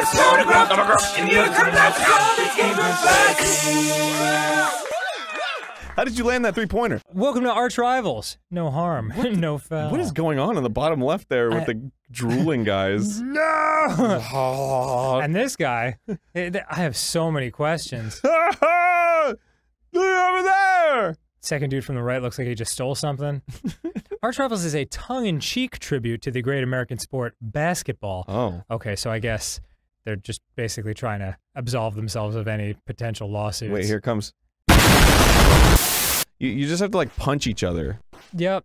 Let's go to Grump, and you can let's go this game goodbye. How did you land that three pointer? Welcome to Arch Rivals. No harm, no foul. What is going on in the bottom left there with I- the drooling guys? No! and this guy, I have so many questions. Look over there! Second dude from the right looks like he just stole something. Arch Rivals is a tongue-in-cheek tribute to the great American sport basketball. Oh, Okay, so I guess they're just basically trying to absolve themselves of any potential lawsuits. wait, here comes. You, you just have to like punch each other. Yep.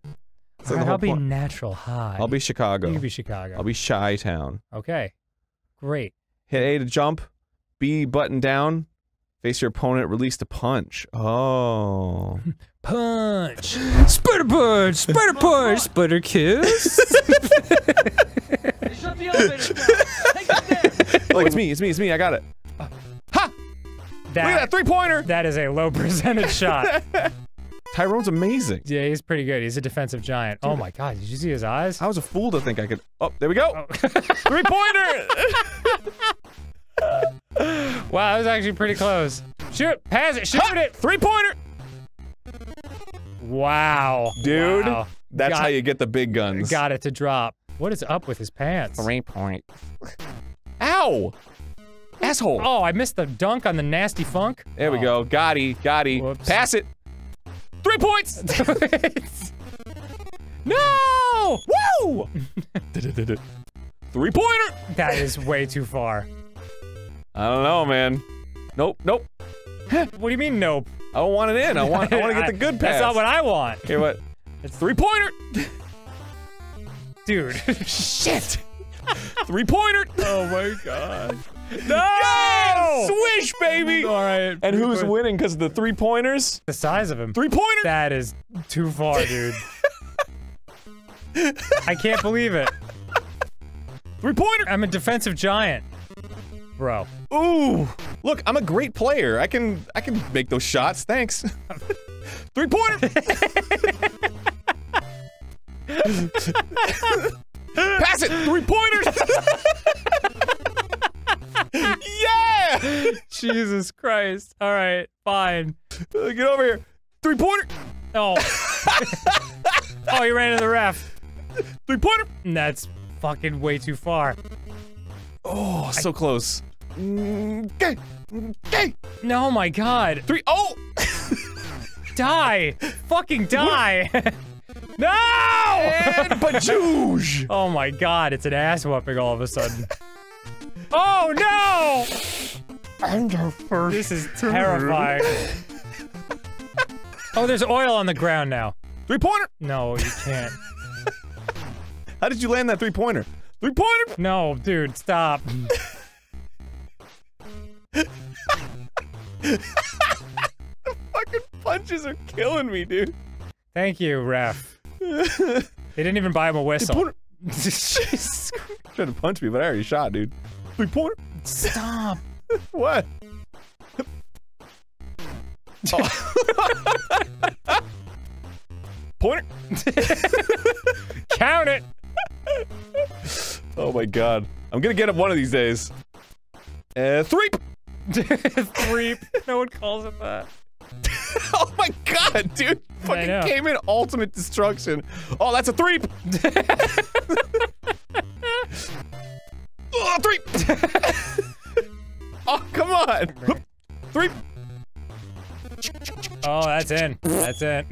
It's like the Alright, whole I'll be point. natural high. I'll be Chicago. You can be Chicago. I'll be Chi Town. okay. Great. Hit A to jump, B button down, face your opponent, release the punch. Oh. Punch! Spider punch! Spider punch! Spider kiss! Shut the elevator down. Take it down. oh, it's me, it's me, it's me, I got it. Ha! Look at that three pointer! that is a low percentage shot. Tyrone's amazing. Yeah, he's pretty good. He's a defensive giant. Oh my god, did you see his eyes? I was a fool to think I could. Oh, there we go. Oh. Three pointer! wow, that was actually pretty close. Shoot! Pass it! Shoot it! Three pointer! Wow. Dude, Wow. That's Got- how you get the big guns. Got it to drop. What is up with his pants? point. Ow! Asshole. Oh, I missed the dunk on the nasty funk. There we Oh. go. Gotti, Gotti. Whoops. Pass it. Three points! no! Woo! Three pointer! That is way too far. I don't know, man. Nope, nope. What do you mean, nope? I don't want it in. I want. I want to get the good pass. That's not what I want. Okay, what? It's three pointer. Dude. Shit. three pointer. oh my god. No! Swish, baby. All right. And who's winning because of the three pointers? The size of him. Three pointer. That is too far, dude. I can't believe it. Three pointer. I'm a defensive giant. Bro. Ooh. Look, I'm a great player. I can. I can make those shots. Thanks. three pointer. Pass it. Three pointers. yeah. Jesus Christ. All right, fine. Uh, Get over here. Three pointer. Oh. oh, you ran into the ref. Three pointer. That's fucking way too far. Oh, so close. Mm, Okay. Okay. No, my god. Three. Oh. Die. Fucking die. no! And Bajouge. oh my god, it's an ass whooping all of a sudden. oh no! I'm the first. This is terrifying. oh, there's oil on the ground now. Three pointer. No, you can't. How did you land that three pointer? Three pointer. No, dude, stop. The fucking punches are killing me, dude. Thank you, ref. They didn't even buy him a whistle. Jesus Christ. Trying to punch me, but I already shot, dude. Three pointer. Stop. What? Pointer. Count it. Oh my god. I'm gonna get him one of these days. Uh, three. Threep. No one calls it that. oh my god, dude. Fucking came in ultimate destruction. Oh, that's a three. oh, three. oh, come on. Three. Oh, that's in. That's in.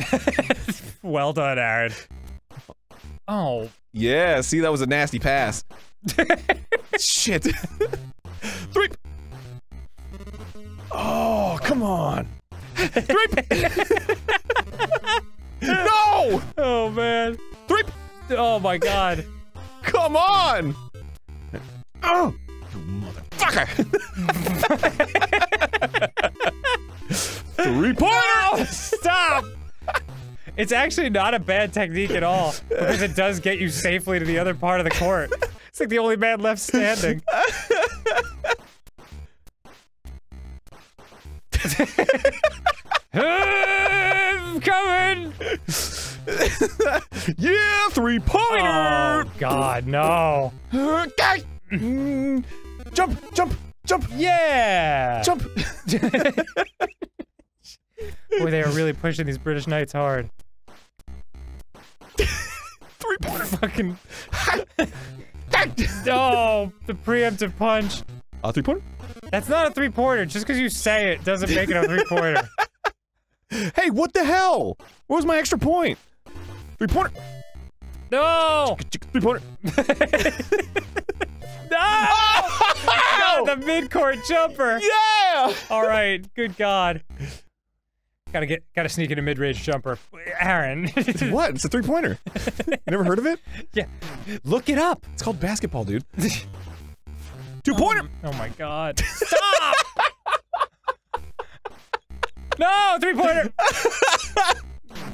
well done, Arin. Oh, Yeah, see, that was a nasty pass. Shit. Three. Oh, come on. Three. no! oh man. Three. Oh my god. Come on! Oh! You motherfucker! Three pointer! Oh, stop. It's actually not a bad technique at all because it does get you safely to the other part of the court. It's like the only man left standing. I'm coming! yeah, three pointer! Oh god, no. Okay. Mm, Jump Jump! Jump! Jump! Yeah. Jump! Boy, they are really pushing these British Knights hard. Three pointer! Fucking. Oh, the preemptive punch. A three pointer? That's not a three pointer. Just because you say it doesn't make it a three pointer. Hey, what the hell? What was my extra point? Three pointer! No! Three pointer! No! The mid-court jumper. Yeah! All right, good God. Gotta get, gotta sneak in a mid-range jumper. Arin. What? It's a three pointer. Never heard of it? yeah, look it up. It's called basketball, dude. Two pointer! Oh, oh my God! Stop! No, three-pointer.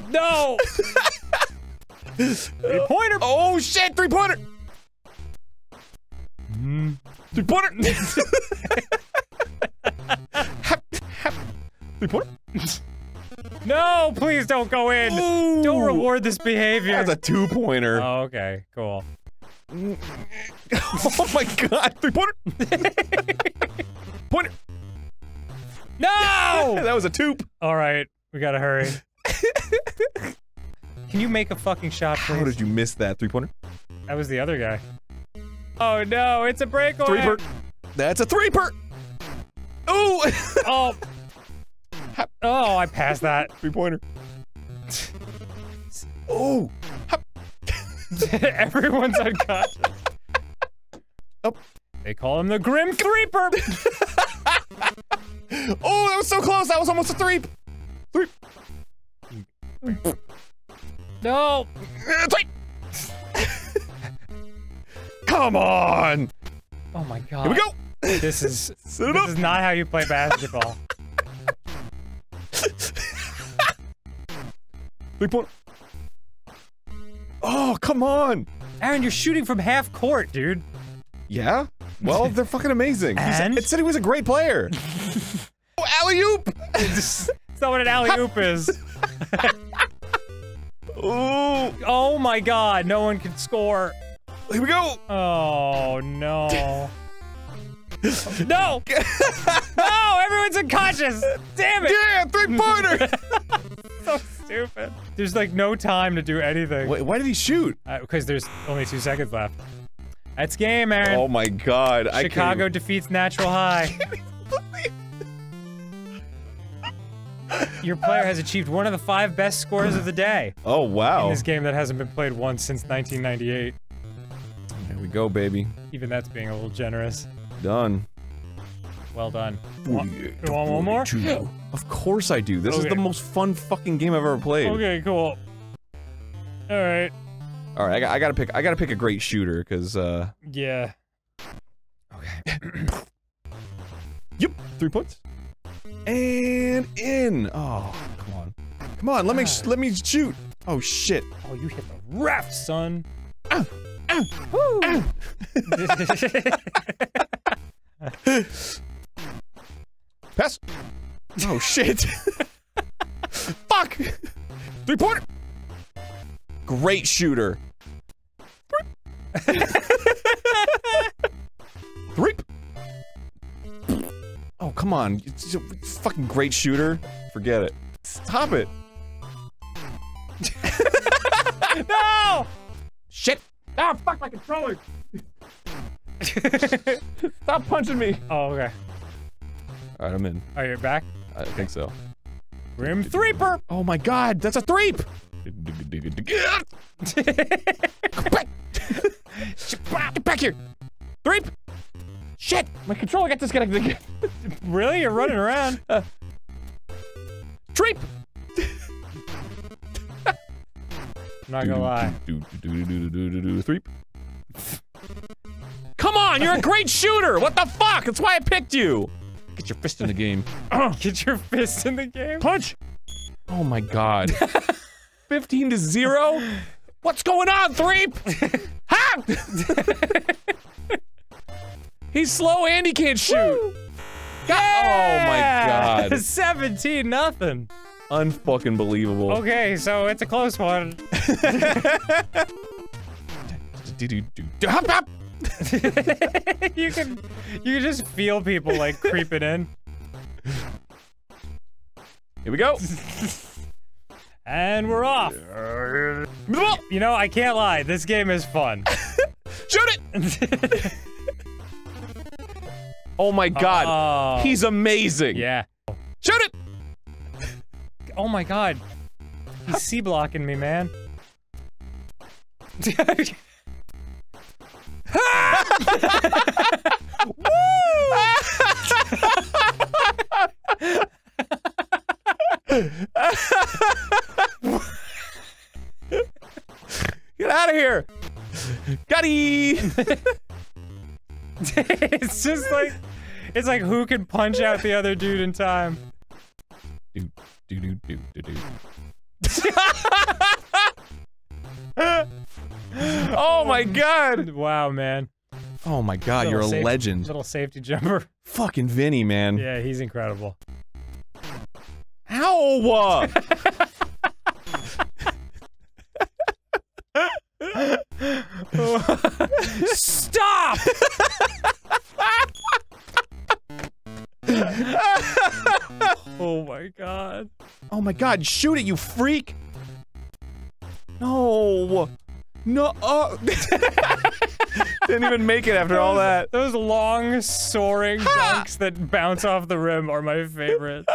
no. Three-pointer. Oh shit! Three pointer! Three pointer! Three pointer? No, please don't go in. Ooh. Don't reward this behavior. That's a two pointer. Oh, okay, cool. oh my god! Three pointer! pointer! No! That was a toop. All right, we gotta hurry. Can you make a fucking shot, please? How did you miss that three pointer? That was the other guy. Oh no, it's a breakaway. Three per. That's a three per. Ooh! Oh. Oh, I passed that. three pointer. Oh! Everyone's unconscious. Oh. They call him the Grim Threeper. Oh, that was so close. That was almost a three. Three. no. Uh, three. Come on. Oh my god. Here we go. This is this up. is not how you play basketball. Three pointer. Oh, come on. Arin, you're shooting from half court, dude. Yeah? Well, they're fucking amazing. He's- And? It said he was a great player. alley oop. It's not what an alley oop is. Ooh. Oh my god, no one can score. Here we go. Oh no. no! no! Everyone's unconscious! Damn it! Yeah, three pointer. so stupid. There's like no time to do anything. Wait, why did he shoot? Uh, because there's only two seconds left. That's game, Arin. Oh my god. Chicago defeats Natural High. Your player has achieved one of the five best scores of the day Oh wow. in this game that hasn't been played once since 1998. There we go, baby. Even that's being a little generous. Done. Well done. Want, you want one more? Of course I do. This is the most fun fucking game I've ever played. Okay, cool. All right. All right, I, got, I gotta pick. I gotta pick a great shooter because. uh... Yeah. Okay. yep. Three points. And in. Oh, come on. Come on. Let me let me shoot. Oh shit. Oh, you hit the ref, son. Pass. Oh shit. Fuck. Three pointer. Great shooter. Three. Oh come on. It's a fucking great shooter. Forget it. Stop it. no! Shit. Ah, fuck my controller. Stop punching me. Oh, okay. All right, I'm in. Are you back? I think so. Grim Threeper! Oh my god, that's a threep! Get back here! Threep! Shit! My controller got disconnected again. really? You're running around? Uh, Treep! I'm not gonna lie. Threep. Come on, you're a great shooter! What the fuck? That's why I picked you! Get your fist in the game. Get your fist in the game. Punch! Oh my god. 15 to 0? What's going on, Threep? ha! He's slow and he can't shoot. God- Oh my god. 17 nothing. Unfucking believable. Okay, so it's a close one. Hop, hop. you can you can just feel people like creeping in. Here we go. And we're off. You know, I can't lie. This game is fun. Shoot it! Oh my god. Oh. He's amazing. yeah. Shoot it! Oh my god. He's C blocking me, man. Get out of here! Gutty! it's just like it's like who can punch out the other dude in time. do, do, do, do, do, do. oh my god! Wow, man. Oh my god, you're a Little safe- legend. Little safety jumper. Fucking Vinny, man. Yeah, he's incredible. Ow! Uh? Stop! my god, shoot it, you freak! No! No! Uh. Didn't even make it after all that. Those long soaring dunks that bounce off the rim are my favorite.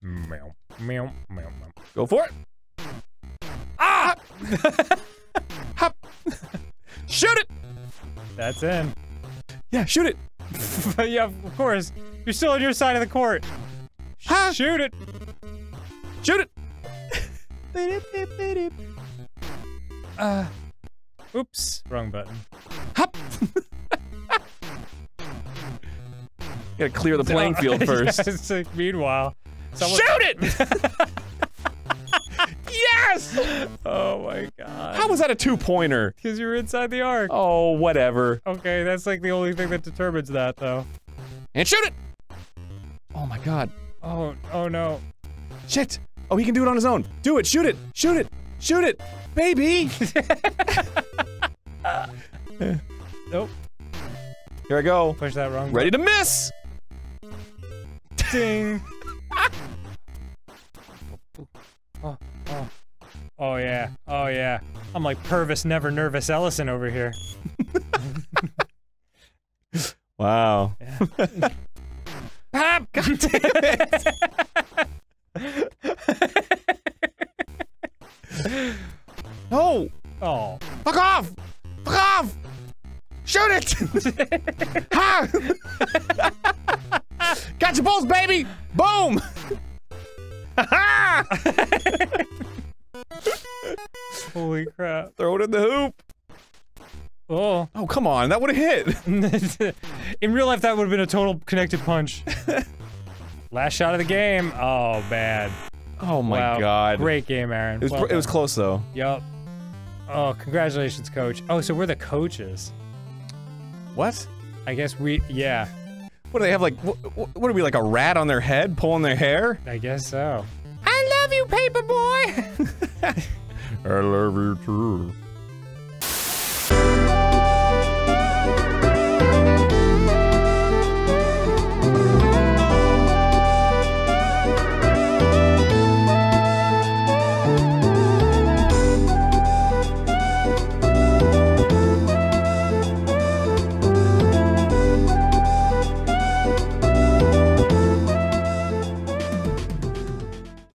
meow, meow, meow, meow. Go for it! Ah! Hop! Shoot it! That's in. Yeah, shoot it! yeah, of course. You're still on your side of the court. Ha! Shoot it. Shoot it! Uh, oops, wrong button. Hop! Gotta clear the playing field first. yes, like, meanwhile, someone- Shoot it! yes! Oh my god. How was that a two-pointer? Because you were inside the arc. Oh, whatever. Okay, that's like the only thing that determines that, though. And shoot it! Oh my god. Oh, oh no. Shit! Oh, he can do it on his own. Do it! Shoot it! Shoot it! Shoot it! Baby! Nope. Here I go. Push that wrong. Ready to miss! Ding. oh, oh. Oh yeah. Oh yeah. I'm like Pervis Never Nervous Ellison over here. Wow. Ah, God damn it. No! Oh. Fuck off! Fuck off! Shoot it! ha! On. That would have hit. In real life, that would have been a total connected punch. Last shot of the game. Oh, bad. Oh my wow. god. Great game, Arin. It was, Well it was close though. Yup. Oh, congratulations, coach. Oh, so we're the coaches. What? I guess we, yeah, What do they have like? What, what are we like a rat on their head pulling their hair? I guess so. I love you, paper boy! I love you too.